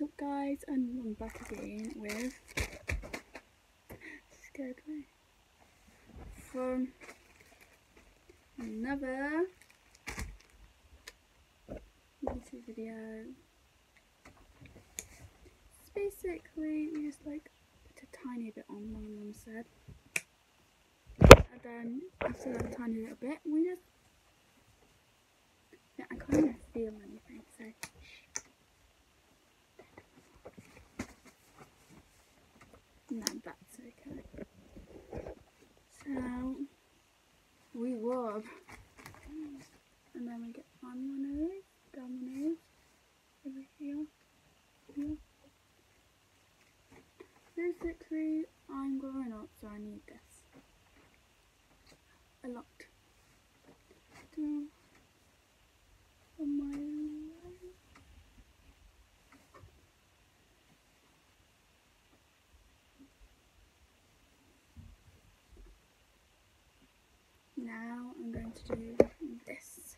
What's up guys and I'm back again with scared me from another YouTube video. It's basically we just like put a tiny bit on my mum said. And then after that tiny little bit we just yeah, I even feel anything so No, that's okay. So we rub, and down my over here, here. Basically, I'm growing up, so I need this a lot. My. Now I'm going to do this.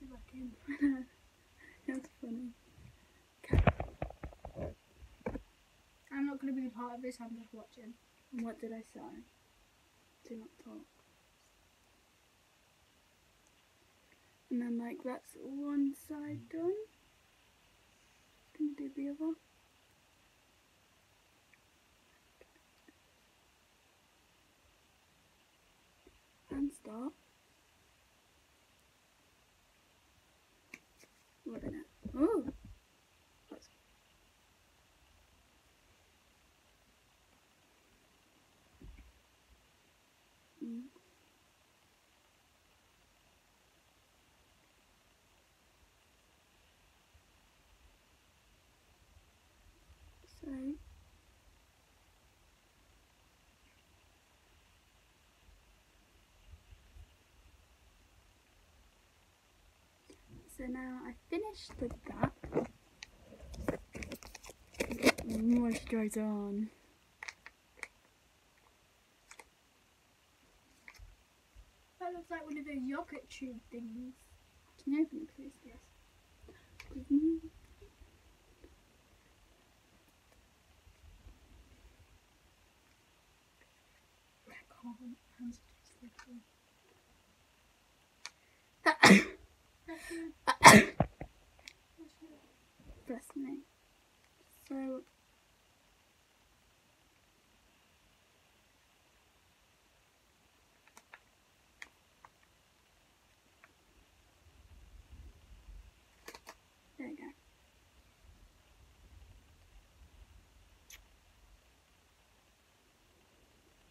Going back in. That's funny. I'm not going to be a part of this, I'm just watching. And what did I say? Do not talk. And then like that's one side done. Can do the other. And start. Rubbing it. Oh! That's Mm. So So now I finished with that. Moisturizer on. That looks like one of those yogurt tube things. Can you open it please? Yes. Mhm. I can't. Hands are too Bless me. So there you go.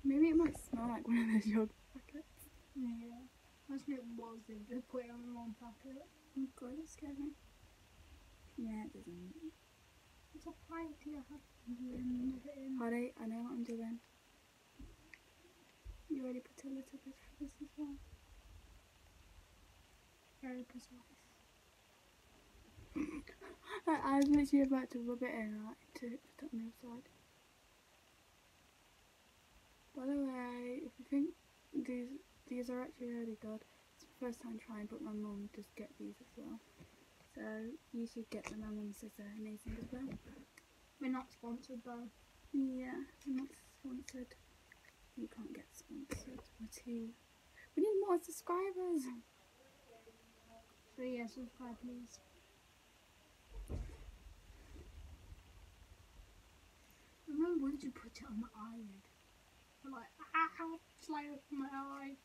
Maybe it might smell like one of those yogurt packets. Yeah. Imagine it was they put it on the wrong packet. Oh god, it scared me. Yeah, it doesn't. It's a prank you have to do and rub it in. Hardy, I know what I'm doing. You already put a little bit of this as well. Very precise. I, I was literally about to rub it in, right, to put it on the other side. By the way, if you think these these are actually really good, it's my first time trying, but my mum does get these as well. So you should get them. My mum they're amazing as well. We're not sponsored though. Yeah, I'm not sponsored. You can't get sponsored. We're too. We need more subscribers. So yeah, subscribe please. Remember once you put it on my eyelid? I'm like, ah, like up my eye.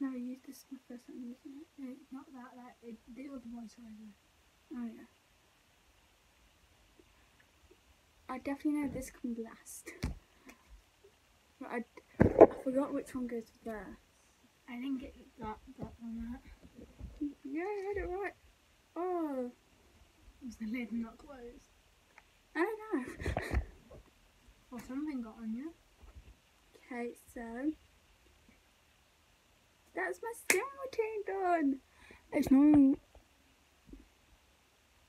Never used this. My first time using it. No, not that, that, it, the other moisturiser. Oh yeah. I definitely know this can last. But I, I forgot which one goes first. I didn't get that, that one out. Yeah, I had it right. Oh, Was the lid not closed? I don't know. Or something got on you? okay, so that's my skin routine done. It's no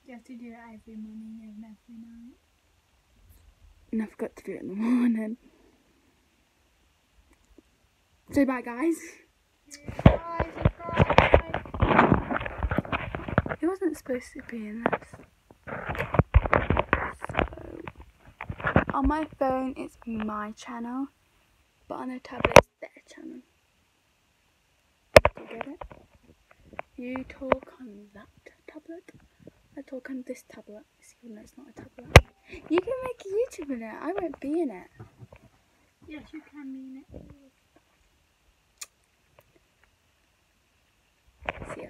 You have to do it every morning and every night. and I forgot to do it in the morning. Say bye, guys. Bye, subscribe. It wasn't supposed to be in this. So, on my phone, it's my channel, but on a tablet, it's their channel. You get it? You talk on that tablet. I talk on this tablet. Even though it's not a tablet. You can make a YouTube in it. I won't be in it. Yes, you can mean it. See ya.